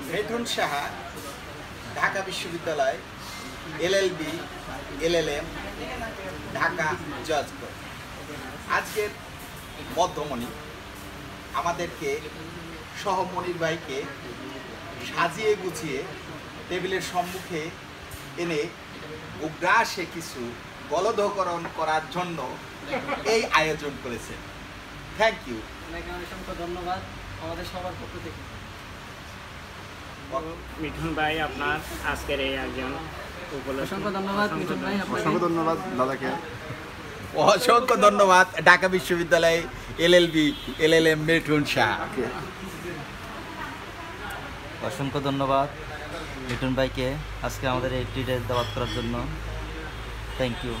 মিঠুন সাহা, ঢাকা বিশ্ববিদ্যালয় LLB LLM Dhaka জজ আজকের মধ্যমণি আমাদেরকে সহমণির ভাইকে সাজিয়ে গুছিয়ে টেবিলের সম্মুখে এনে উগ্রাসে কিছু গলধকরণ করার জন্য এই আয়োজন করেছেন থ্যাংক ইউ আপনাকে অসংখ্য ধন্যবাদ আমাদের সবার পক্ষ থেকে। মিঠুন ভাই আপনার আজকের এই একজন অসংখ্য ধন্যবাদ মিঠুন ভাই আপনাকে অসংখ্য ধন্যবাদ দাদাকে। অসংখ্য ধন্যবাদ ঢাকা বিশ্ববিদ্যালয় এলএলবি এলএলএম মিঠুন শাহ। অসংখ্য ধন্যবাদ মিঠুন ভাইকে আজকে আমাদের এই ট্রিটে দাওয়াত করার জন্য। Thank you